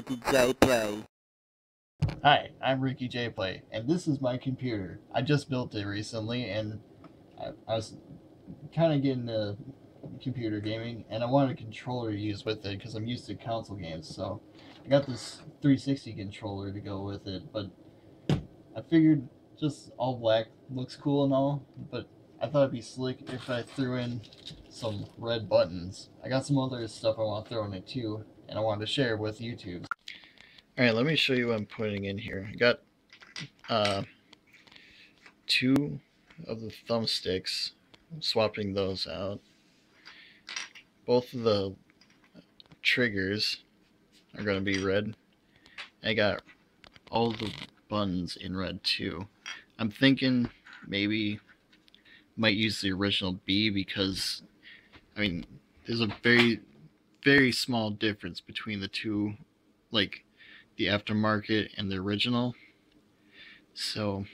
Ricky J Play. Hi, I'm Ricky J Play, and this is my computer. I just built it recently, and I, I was kind of getting into computer gaming, and I wanted a controller to use with it because I'm used to console games. So I got this 360 controller to go with it, but I figured just all black looks cool and all, but I thought it'd be slick if I threw in some red buttons. I got some other stuff I want to throw in it too, and I wanted to share with YouTube. Alright, let me show you what I'm putting in here. I got uh, two of the thumbsticks, swapping those out. Both of the triggers are going to be red. I got all the buttons in red too. I'm thinking maybe might use the original B because, I mean, there's a very, very small difference between the two, like the aftermarket and the original. So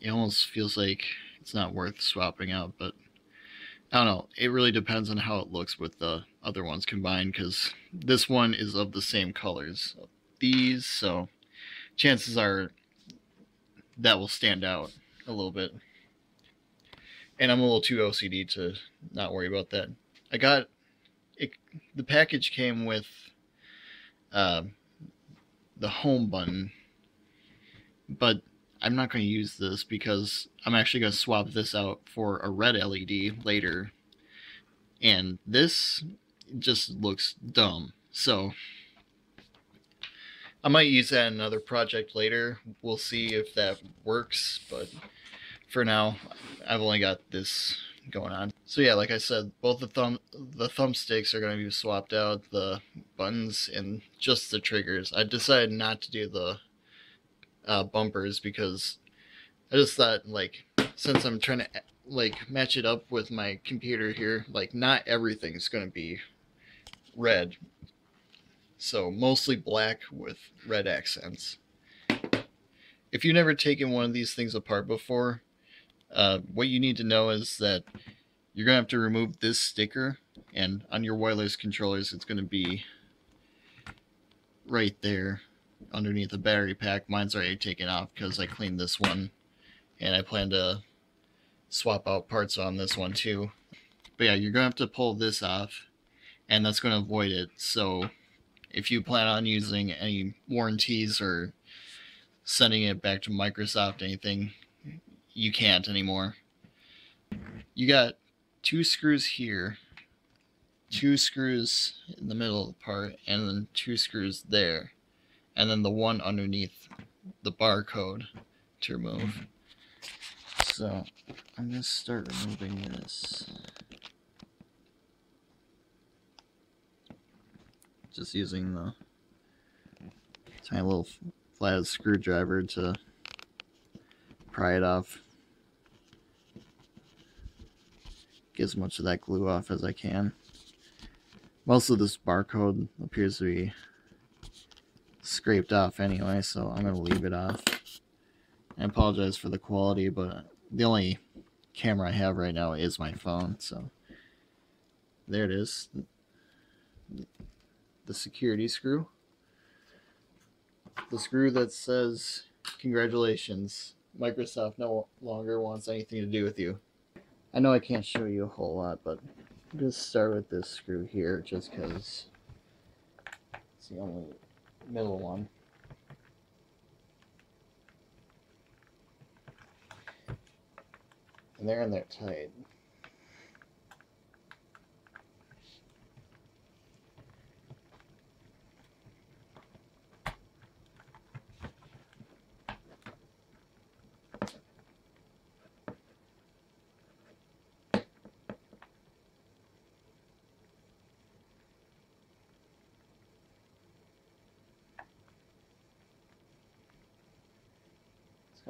it almost feels like it's not worth swapping out, but I don't know. It really depends on how it looks with the other ones combined because this one is of the same colors these, so chances are that will stand out a little bit and I'm a little too OCD to not worry about that. I got it. The package came with uh, the home button, but I'm not going to use this because I'm actually going to swap this out for a red LED later, and this just looks dumb. So I might use that in another project later. We'll see if that works, but for now, I've only got this going on. So yeah, like I said, both the thumb the thumbsticks are going to be swapped out, the buttons and just the triggers. I decided not to do the uh, bumpers because I just thought like since I'm trying to like match it up with my computer here, like not everything's going to be red. So mostly black with red accents. If you've never taken one of these things apart before, uh, what you need to know is that you're going to have to remove this sticker and on your wireless controllers it's going to be right there underneath the battery pack. Mine's already taken off because I cleaned this one and I plan to swap out parts on this one too. But yeah, you're going to have to pull this off and that's going to avoid it. So if you plan on using any warranties or sending it back to Microsoft, anything, you can't anymore. You got two screws here, two screws in the middle of the part, and then two screws there, and then the one underneath the barcode to remove. So I'm going to start removing this. Just using the tiny little flat screwdriver to pry it off. Get as much of that glue off as I can. Most of this barcode appears to be scraped off anyway, so I'm going to leave it off. I apologize for the quality, but the only camera I have right now is my phone, so there it is. The security screw. The screw that says, congratulations, Microsoft no longer wants anything to do with you. I know I can't show you a whole lot, but just start with this screw here, just because it's the only middle one. And they're in there tight.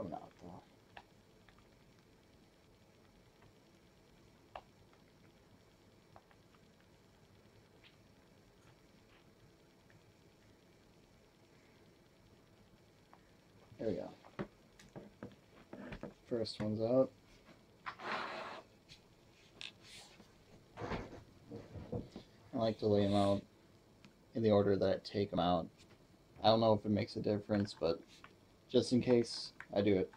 Coming out though. There we go. First one's out. I like to lay them out in the order that I take them out I don't know if it makes a difference, but just in case, I do it.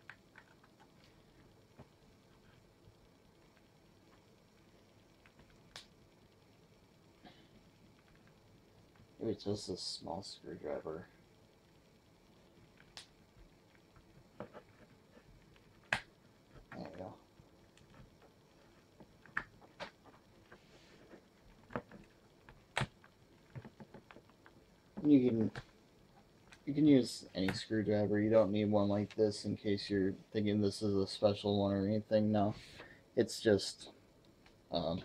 It's just a small screwdriver. There we go. You can you can use any screwdriver. You don't need one like this in case you're thinking this is a special one or anything. No, it's just um,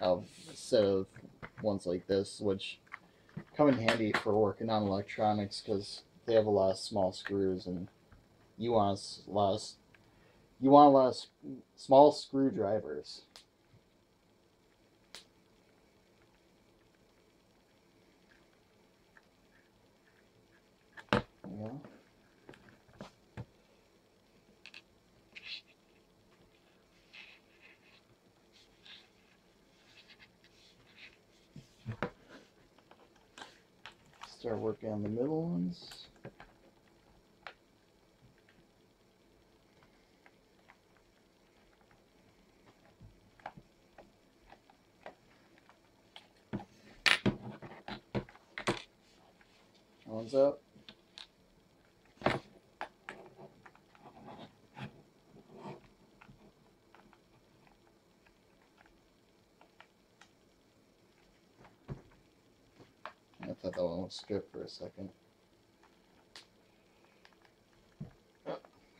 a set of ones like this, which come in handy for working on electronics because they have a lot of small screws and you want a lot of, you want a lot of small screwdrivers. Yeah. Start working on the middle ones. One's up. I thought that one was strip for a second.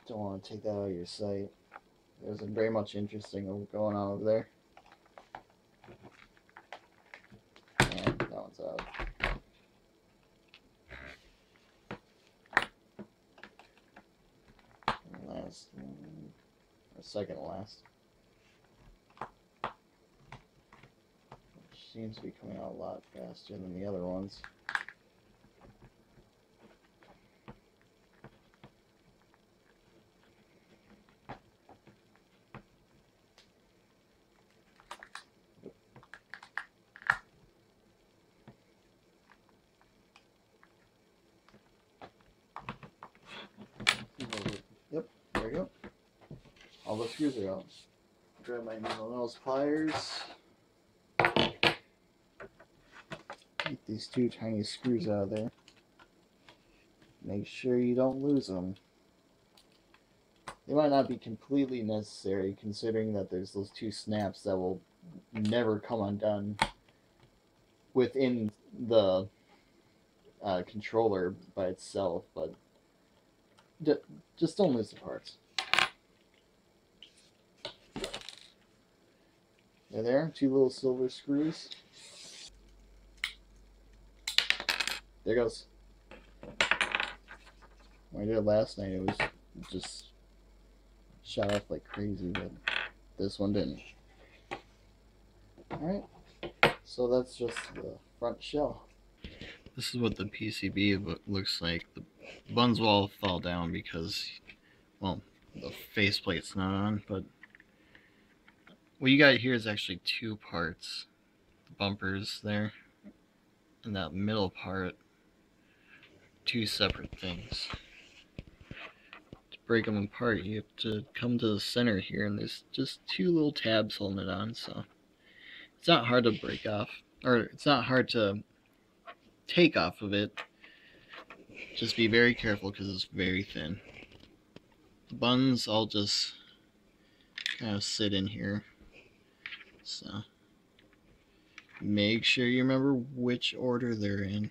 Don't want to take that out of your sight. There's very much interesting going on over there. And that one's out. Last one, or second last. seems to be coming out a lot faster than the other ones. Yep, there we go. All the screws are out. Grab nose pliers. Get these two tiny screws out of there. Make sure you don't lose them. They might not be completely necessary considering that there's those two snaps that will never come undone within the uh, controller by itself, but just don't lose the parts. There, two little silver screws. There goes. When I did it last night, it was just shot off like crazy, but this one didn't. Alright, so that's just the front shell. This is what the PCB looks like. The buns will all fall down because, well, the faceplate's not on, but what you got here is actually two parts. The bumpers there, and that middle part two separate things. To break them apart, you have to come to the center here, and there's just two little tabs holding it on, so it's not hard to break off, or it's not hard to take off of it. Just be very careful because it's very thin. The buns all just kind of sit in here, so make sure you remember which order they're in.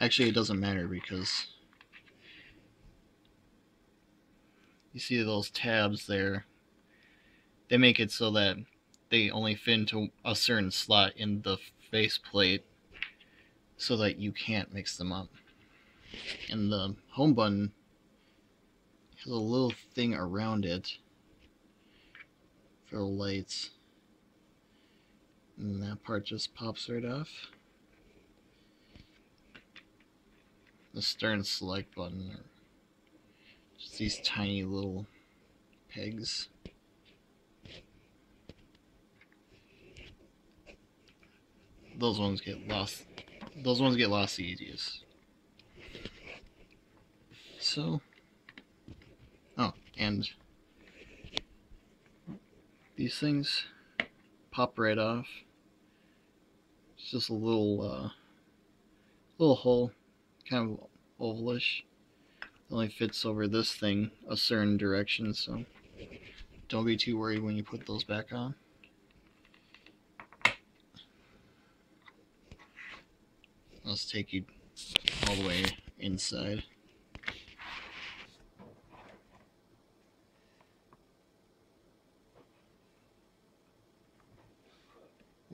Actually, it doesn't matter because you see those tabs there. They make it so that they only fit into a certain slot in the faceplate so that you can't mix them up. And the home button has a little thing around it for the lights. And that part just pops right off. the stern select button or just these tiny little pegs. Those ones get lost those ones get lost the easiest. So, oh, and these things pop right off. It's just a little, uh, little hole, kind of ovalish. It only fits over this thing a certain direction, so don't be too worried when you put those back on. Let's take you all the way inside.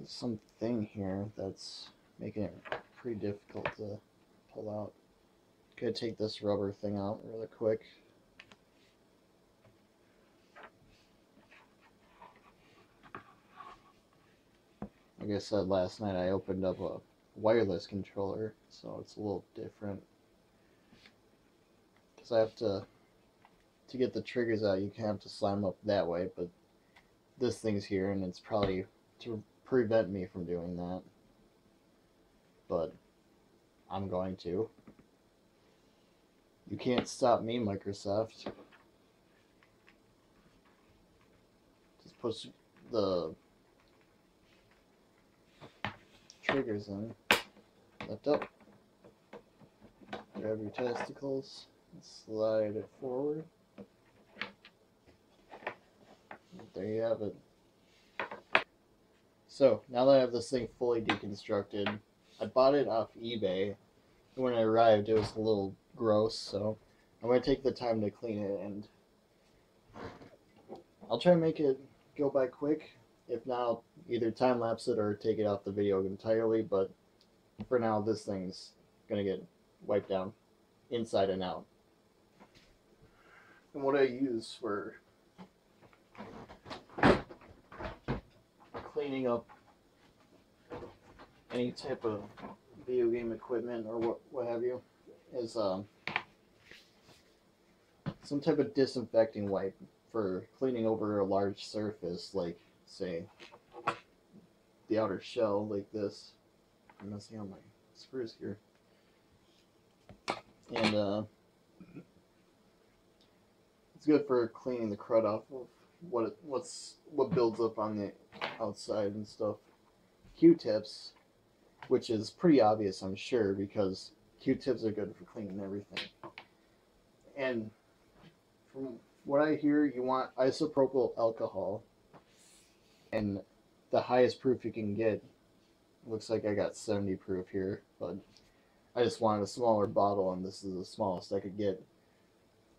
Something here that's making it pretty difficult to pull out. Gonna take this rubber thing out really quick. Like I said last night, I opened up a wireless controller, so it's a little different. Because I have to, to get the triggers out, you have to slam up that way, but this thing's here, and it's probably to prevent me from doing that. But I'm going to. You can't stop me, Microsoft. Just push the triggers in. Lift up. Grab your testicles. Slide it forward. There you have it. So, now that I have this thing fully deconstructed, I bought it off eBay. And When it arrived, it was a little gross, so I'm going to take the time to clean it, and I'll try and make it go by quick. If not, I'll either time lapse it or take it off the video entirely, but for now, this thing's going to get wiped down inside and out. And what I use for cleaning up any type of video game equipment or what, what have you is um, some type of disinfecting wipe for cleaning over a large surface like say the outer shell like this. I'm messing on my screws here. And uh, it's good for cleaning the crud off of what it, what's what builds up on the outside and stuff q-tips which is pretty obvious I'm sure because Q-tips are good for cleaning everything. And from what I hear, you want isopropyl alcohol, and the highest proof you can get. Looks like I got 70 proof here, but I just wanted a smaller bottle, and this is the smallest I could get.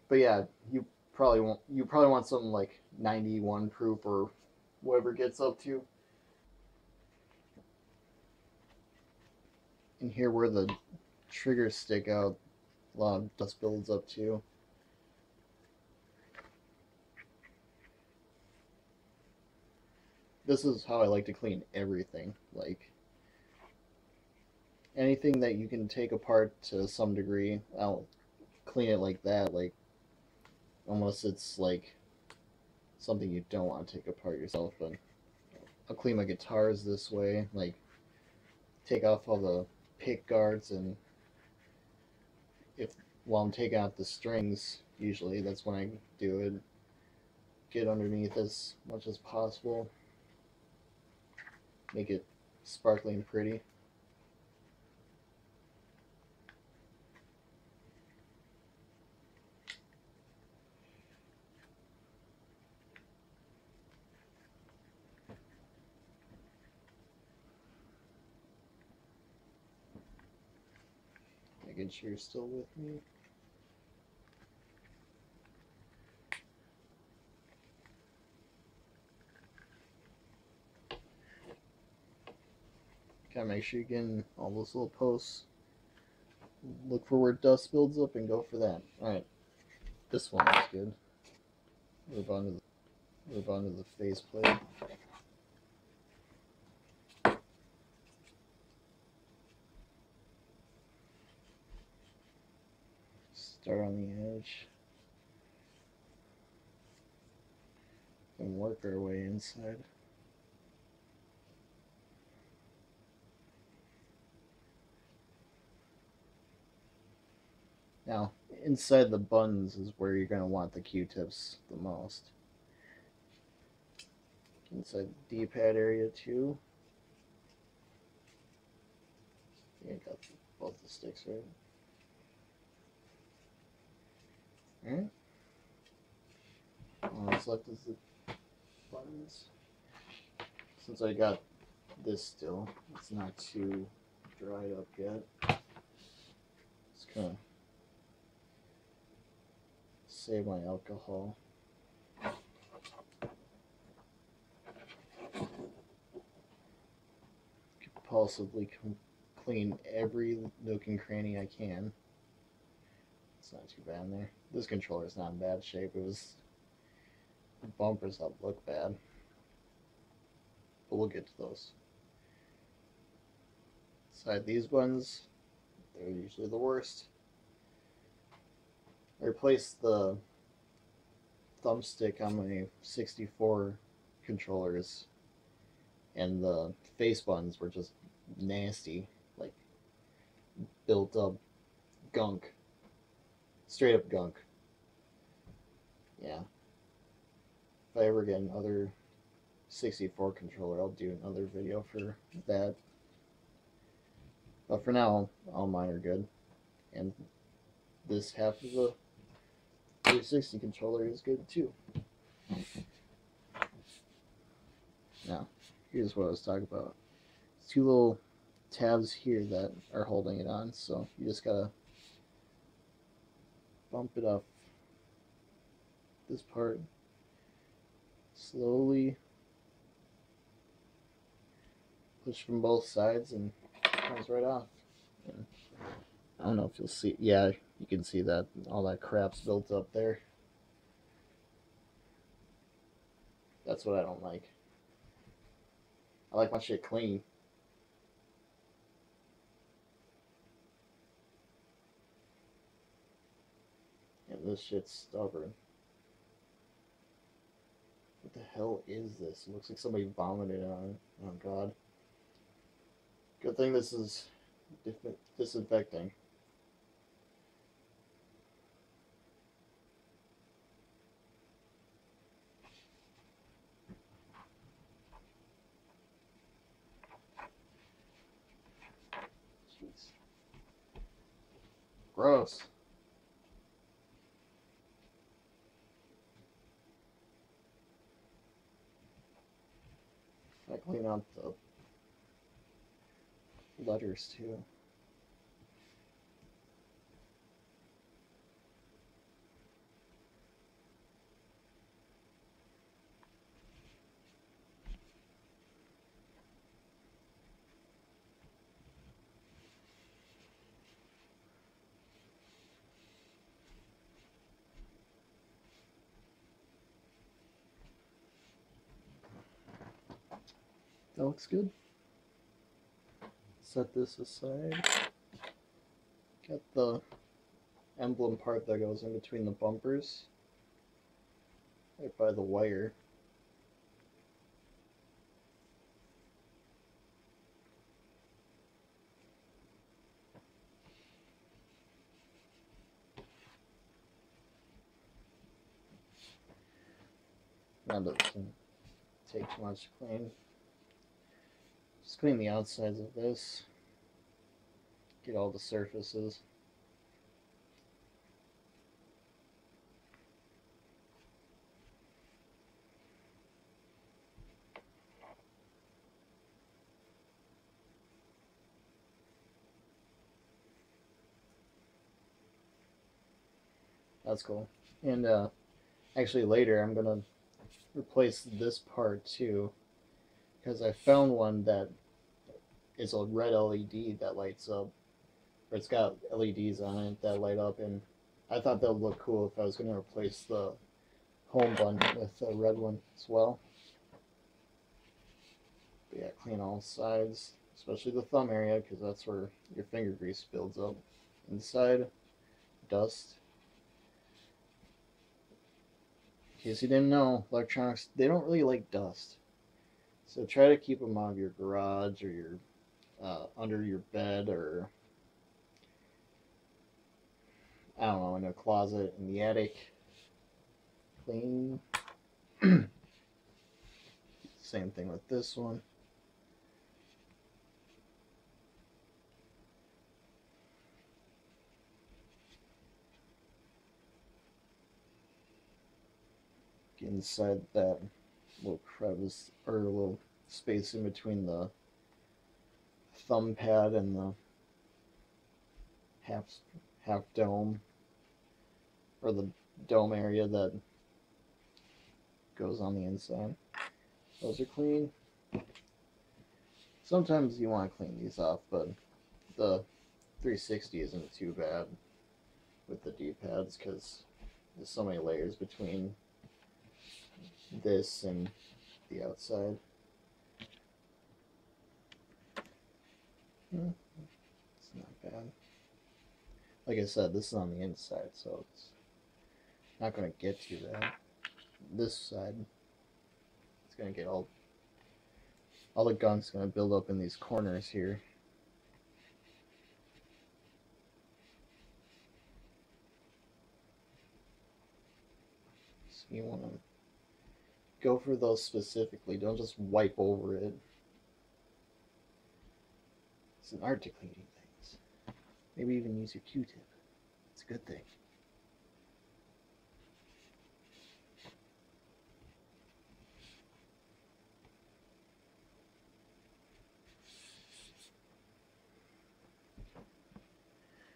But yeah, you probably want you probably want something like 91 proof or whatever gets up to. And here where the triggers stick out, a lot of dust builds up too. This is how I like to clean everything. Like anything that you can take apart to some degree, I'll clean it like that. Like unless it's like something you don't want to take apart yourself. But I'll clean my guitars this way. Like take off all the pick guards and if while I'm taking out the strings, usually that's when I do it. Get underneath as much as possible. Make it sparkly and pretty. Making sure you're still with me. Gotta make sure you get in all those little posts. Look for where dust builds up and go for that. Alright. This one looks good. Move on to the move on to the faceplate. Start on the edge. And work our way inside. Now, inside the buttons is where you're going to want the Q-tips the most. Inside the D-pad area too. Yeah, got both the sticks right. Alright. All that's left is the buttons. Since I got this still, it's not too dried up yet. It's kind of save my alcohol. Compulsively clean every nook and cranny I can. It's not too bad in there. This controller is not in bad shape. It was the bumpers that look bad. But we'll get to those. Side these ones, they're usually the worst. I replaced the thumbstick on my 64 controllers and the face buttons were just nasty like built up gunk straight up gunk yeah if I ever get another 64 controller I'll do another video for that but for now all mine are good and this half of the 360 controller is good too. Now, here's what I was talking about. Two little tabs here that are holding it on, so you just gotta bump it up this part slowly push from both sides and comes right off. I don't know if you'll see yeah you can see that all that crap's built up there. That's what I don't like. I like my shit clean. And this shit's stubborn. What the hell is this? It looks like somebody vomited on it. Oh god. Good thing this is disinfecting. Gross. I clean out the letters too. That looks good. Set this aside. Get the emblem part that goes in between the bumpers. Right by the wire. That doesn't take too much to clean. Clean the outsides of this. Get all the surfaces. That's cool. And uh, actually later I'm going to replace this part too because I found one that is a red LED that lights up, or it's got LEDs on it that light up, and I thought that would look cool if I was going to replace the home button with a red one as well. But yeah, clean all sides, especially the thumb area, because that's where your finger grease builds up. Inside, dust. In case you didn't know, electronics, they don't really like dust. So try to keep them out of your garage or your uh, under your bed or I don't know, in a closet in the attic. Clean. Same thing with this one. Get inside that little crevice or little space in between the thumb pad and the half half dome or the dome area that goes on the inside. Those are clean. Sometimes you want to clean these off, but the 360 isn't too bad with the D-pads because there's so many layers between this and the outside. It's not bad. Like I said, this is on the inside, so it's not going to get too bad. This side, it's going to get all all the gunk's going to build up in these corners here. So you want to go for those specifically. Don't just wipe over it. Art to cleaning things. Maybe even use your Q-tip. It's a good thing.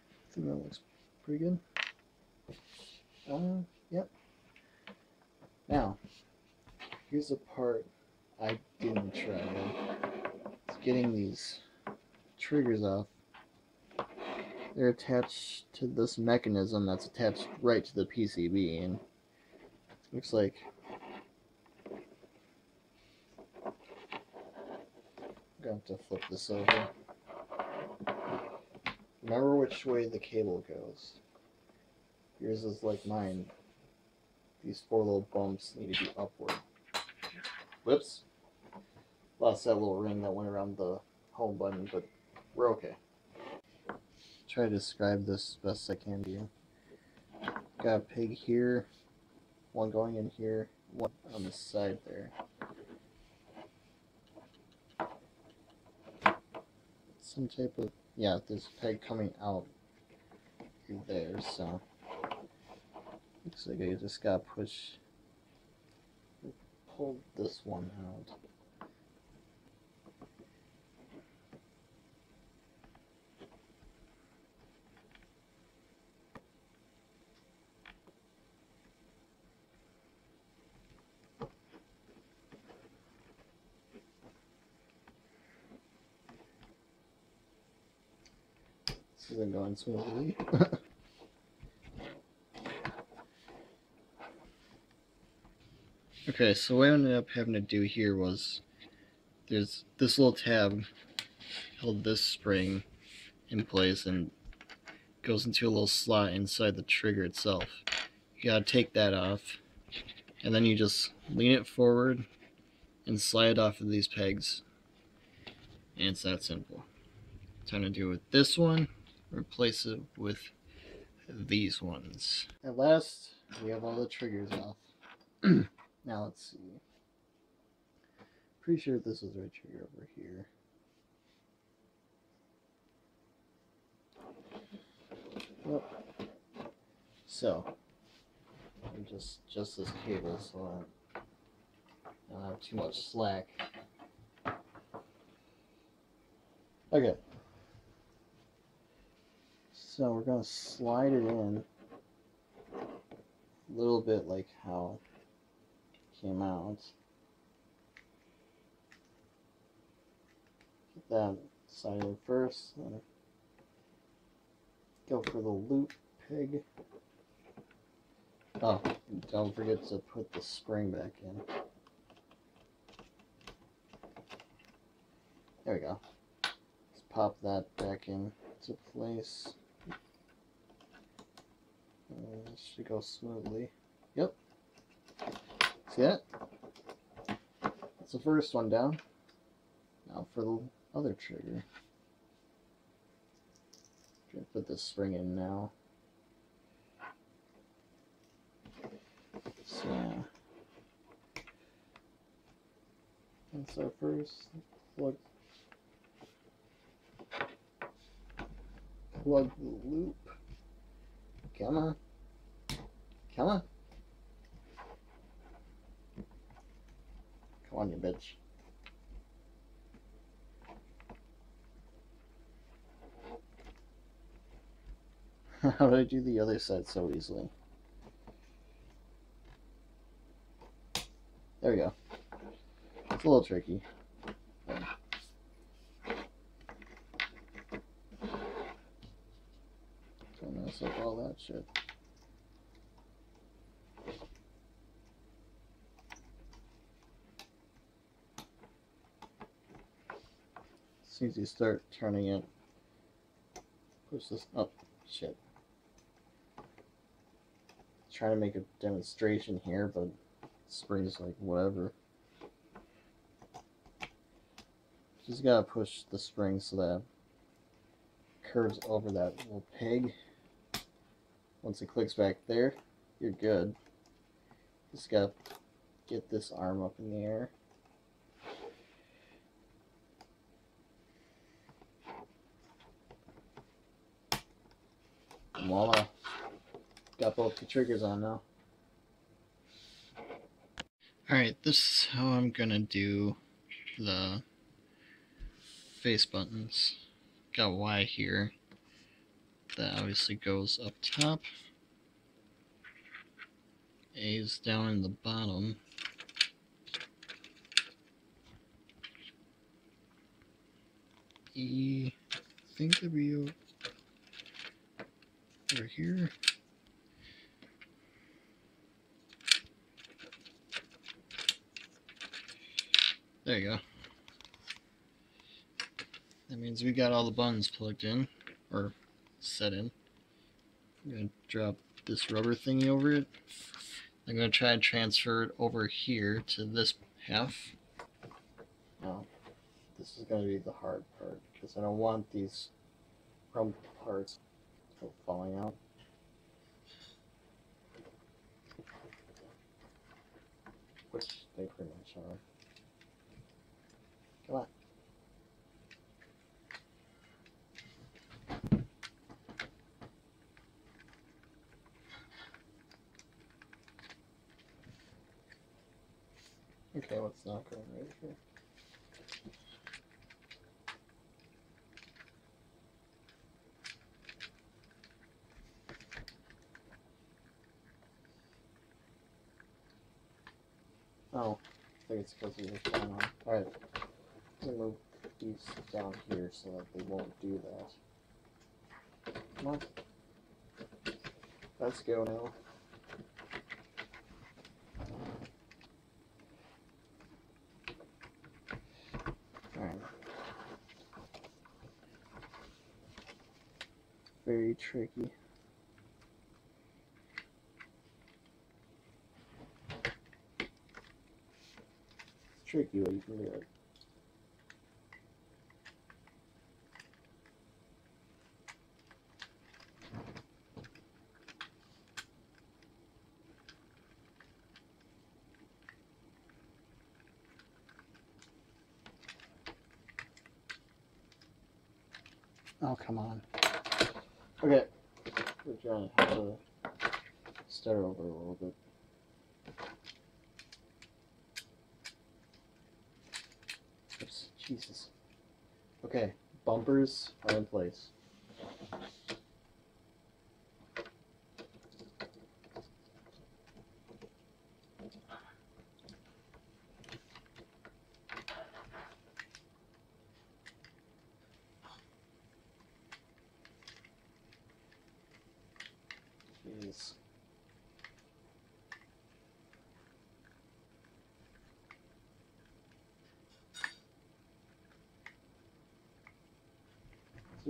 I think that looks pretty good. Uh, yep. Now, here's the part I didn't try. It's getting these triggers off. They're attached to this mechanism that's attached right to the PCB, and looks like I'm gonna have to flip this over. Remember which way the cable goes. Yours is like mine. These four little bumps need to be upward. Whoops. Lost that little ring that went around the home button, but we're okay. Try to describe this best I can to you. Got a pig here, one going in here, one on the side there. Some type of yeah, there's a peg coming out through there, so looks like I just gotta push pull this one out. This isn't going smoothly. okay, so what I ended up having to do here was there's this little tab held this spring in place and goes into a little slot inside the trigger itself. You gotta take that off and then you just lean it forward and slide it off of these pegs and it's that simple. Time to do it with this one replace it with these ones. At last, we have all the triggers off. now let's see. Pretty sure this is the right trigger over here. Yep. So, just just this cable, so I don't have too much slack. Okay. So we're going to slide it in a little bit like how it came out. Get that side in first, go for the loop pig. Oh, don't forget to put the spring back in. There we go. Let's pop that back in to place. Uh, this should go smoothly. Yep. See that? That's the first one down. Now for the other trigger. Gonna put this spring in now? So. And so first, plug, plug the loop. Come on. Come on. Come on, you bitch. How did I do the other side so easily? There we go. It's a little tricky. Don't mess up all that shit. As soon as you start turning it, push this up. Shit. Trying to make a demonstration here, but springs like whatever. Just gotta push the spring so that curves over that little peg. Once it clicks back there, you're good. Just gotta get this arm up in the air. Voila. Got both the triggers on now. Alright, this is how I'm gonna do the face buttons. Got Y here. That obviously goes up top. A is down in the bottom. E, I think W over here. There you go. That means we got all the buttons plugged in, or set in. I'm going to drop this rubber thingy over it. I'm going to try and transfer it over here to this half. Now, this is going to be the hard part, because I don't want these crumb parts falling out. Which they pretty much are. Come on. Okay, let's not going right here. Oh, I think it's because of the fan on. Alright. Move these down here so that they won't do that. Come on. Let's go now. Tricky. tricky way you can do Okay. We're trying to to start over a little bit. Oops, Jesus. Okay, bumpers are in place.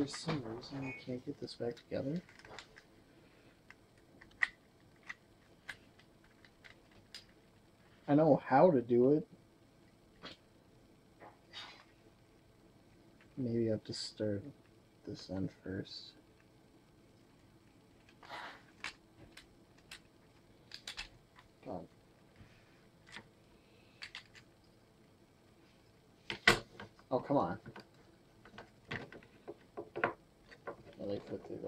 some reason I can't get this back together. I know how to do it. Maybe I have to start this end first. Oh, come on. Yeah, they fit through.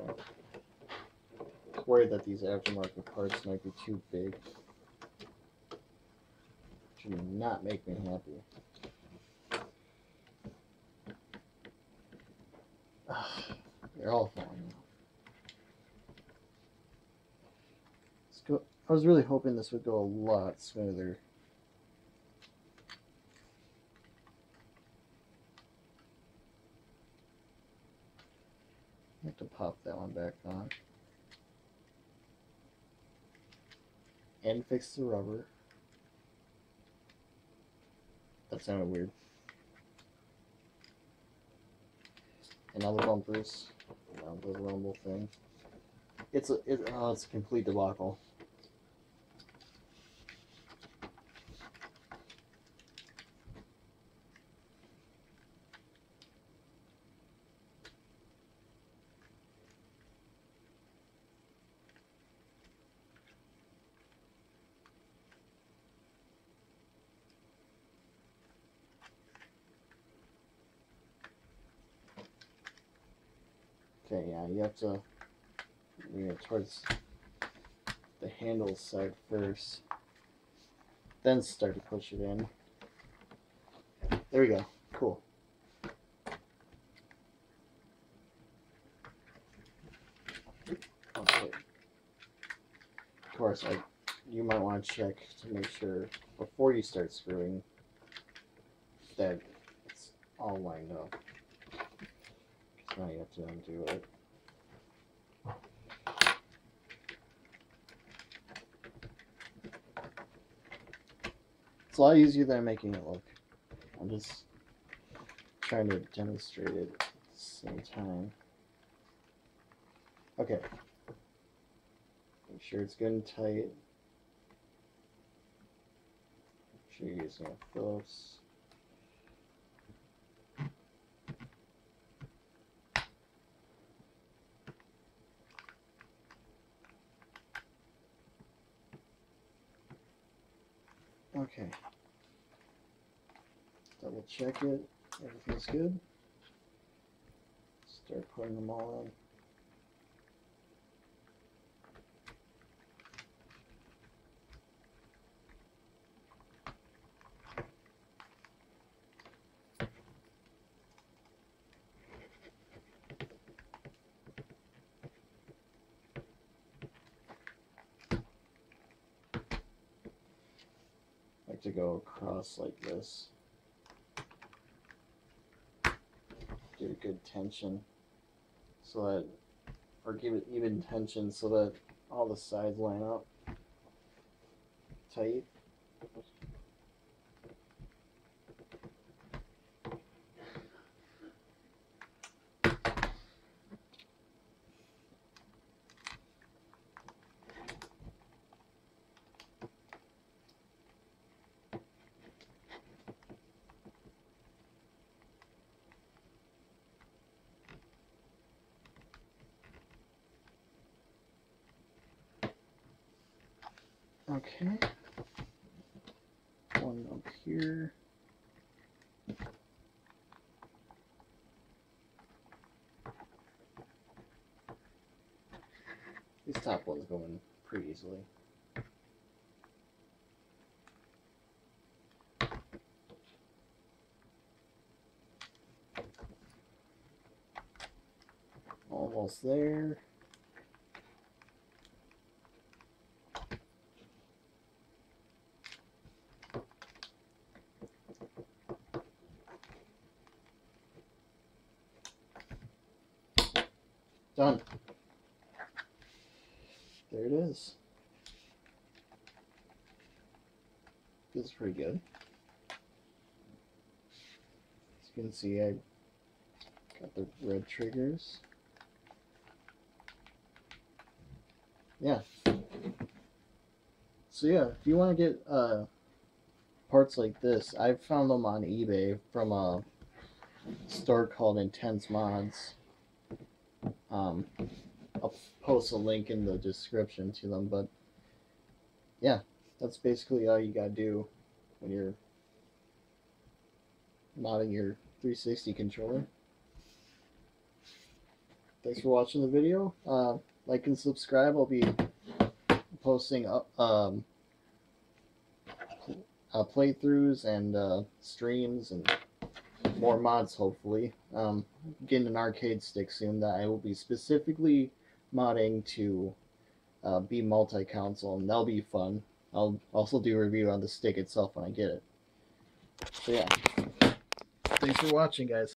I was worried that these aftermarket parts might be too big. Would not make me happy. They're all falling out. Let's go. I was really hoping this would go a lot smoother. I have to pop that one back on. And fix the rubber. That sounded weird. And all the bumpers. Now the rumble thing. It's a it, oh, it's a complete debacle. Okay, yeah, you have to you know towards the handle side first. Then start to push it in. There we go. Cool. Oh, okay. Of course, I you might want to check to make sure before you start screwing that it's all lined up. Now you have to undo it. It's a lot easier than making it look. I'm just trying to demonstrate it at the same time. Okay. Make sure it's good and tight. Make sure you're using a Phillips. It. Everything's good. Start putting them all in. like to go across like this. It good tension so that, or give it even tension so that all the sides line up tight. Okay. One up here. These top ones go in pretty easily. Almost there. Done. There it is. Feels pretty good. As you can see, I got the red triggers. Yeah. So yeah, if you want to get uh, parts like this, I found them on eBay from a store called Intense Mods. Um, I'll post a link in the description to them, but yeah, that's basically all you gotta do when you're modding your 360 controller. Thanks for watching the video. Uh, like and subscribe. I'll be posting uh, um, uh, playthroughs and uh, streams and more mods hopefully. Um, getting an arcade stick soon that I will be specifically modding to uh, be multi-console and that'll be fun. I'll also do a review on the stick itself when I get it. So yeah. Thanks for watching guys.